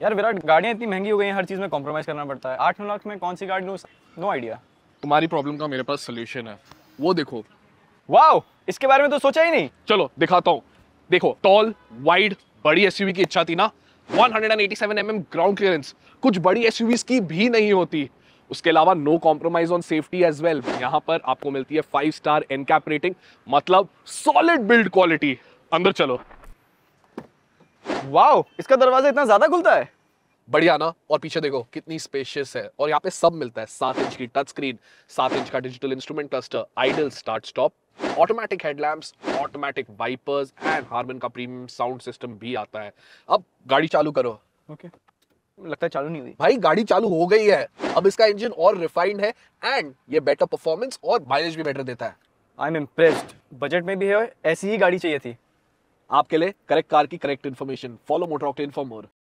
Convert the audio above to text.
यार विराट गाड़ियाँ इतनी महँगी हो गई हैं हर चीज़ में कॉम्प्रोमाइज़ करना पड़ता है। आठ नौ लाख में कौन सी गाड़ी लूँ? नो आइडिया तुम्हारी प्रॉब्लम का मेरे पास सोल्यूशन है। वो देखो। वाओ इसके बारे में तो सोचा ही नहीं। चलो दिखाता हूँ। देखो टॉल वाइड बड़ी एसयूवी की इच्छा थी ना। 187 mm ग्राउंड क्लियरेंस कुछ बड़ी एसयूवीज की भी नहीं होती। उसके अलावा no compromise on safety as well यहाँ पर आपको मिलती है फाइव स्टार एनकैप रेटिंग मतलब सॉलिड बिल्ड क्वालिटी अंदर चलो। वाओ इसका दरवाज़ा इतना ज़्यादा खुलता है? बढ़िया ना और पीछे देखो कितनी स्पेशियस है। और यहाँ पे सब मिलता है सात इंच की टच स्क्रीन सात इंच का digital instrument cluster idle start stop automatic headlamps automatic wipers and Harman का प्रीमियम साउंड सिस्टम भी आता है। अब गाड़ी चालू करो। Okay okay. लगता है चालू नहीं हुई। भाई गाड़ी चालू हो गई है। अब इसका इंजन और रिफाइंड है एंड ये बेटर परफॉर्मेंस और माइलेज भी बेटर देता है। आई एम इम्प्रेस्ड बजट में भी है ऐसी ही गाड़ी चाहिए थी। आपके लिए करेक्ट कार की correct information follow motor octane for more